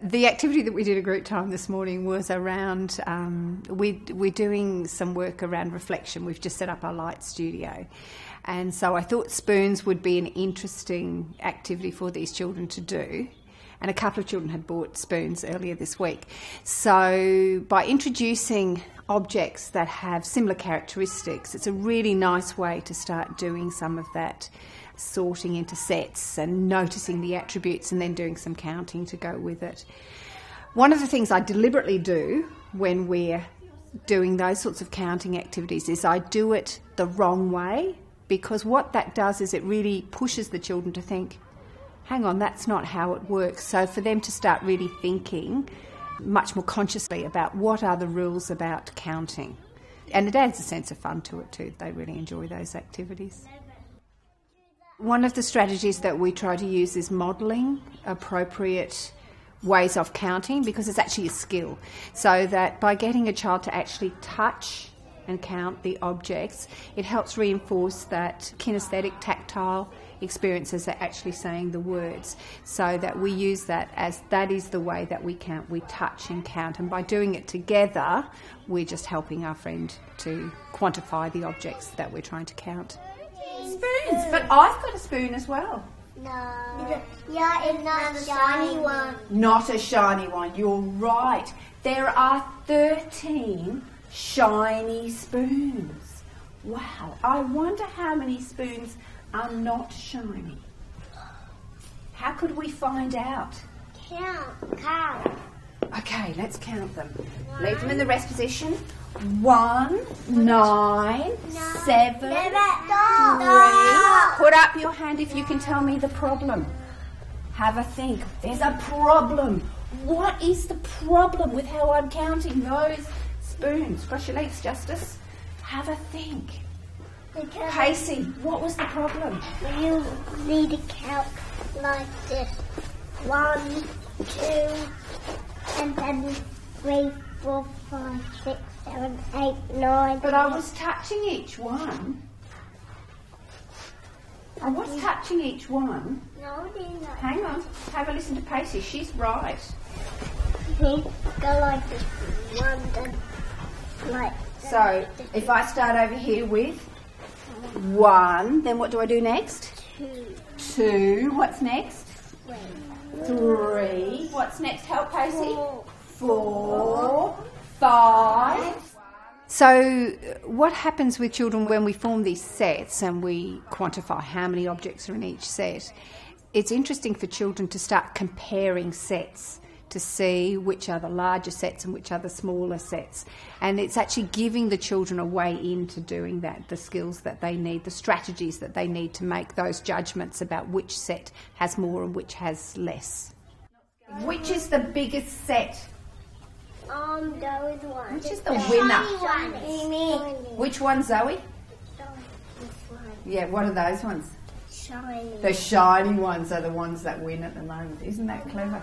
The activity that we did at group time this morning was around, um, we, we're doing some work around reflection. We've just set up our light studio. And so I thought spoons would be an interesting activity for these children to do and a couple of children had bought spoons earlier this week. So, by introducing objects that have similar characteristics, it's a really nice way to start doing some of that sorting into sets and noticing the attributes and then doing some counting to go with it. One of the things I deliberately do when we're doing those sorts of counting activities is I do it the wrong way because what that does is it really pushes the children to think, hang on, that's not how it works. So for them to start really thinking much more consciously about what are the rules about counting. And it adds a sense of fun to it too. They really enjoy those activities. One of the strategies that we try to use is modelling appropriate ways of counting because it's actually a skill. So that by getting a child to actually touch and count the objects, it helps reinforce that kinesthetic, tactile experiences are actually saying the words. So that we use that as that is the way that we count. We touch and count. And by doing it together, we're just helping our friend to quantify the objects that we're trying to count. Spoons, but I've got a spoon as well. No. Yeah, it's not a shiny one. Not a shiny one, you're right. There are 13 shiny spoons. Wow, I wonder how many spoons are not shiny. How could we find out? Count, count. Okay, let's count them. Leave them in the rest position. One, nine, seven, three. Put up your hand if you can tell me the problem. Have a think. There's a problem. What is the problem with how I'm counting those spoons? Cross your legs, Justice. Have a think. Casey, what was the problem? You need to count like this. One, two, and then three, four, five, six, seven, eight, nine. But I was touching each one. I was touching each one. No, you're not. Hang on, have a listen to Pacey. She's right. Go like this. One, then like So if I start over here with one, then what do I do next? two, Two. What's next? three, Three. What's next? Help Pacey. four. Four. Five. So, what happens with children when we form these sets and we quantify how many objects are in each set? It's interesting for children to start comparing sets to see which are the larger sets and which are the smaller sets. And it's actually giving the children a way into doing that, the skills that they need, the strategies that they need to make those judgments about which set has more and which has less. Which is the biggest set? Um, those ones. Which is the winner? Shiny Which one, Zoe? Yeah, what are those ones? Shiny. The shiny ones are the ones that win at the moment. Isn't that clever?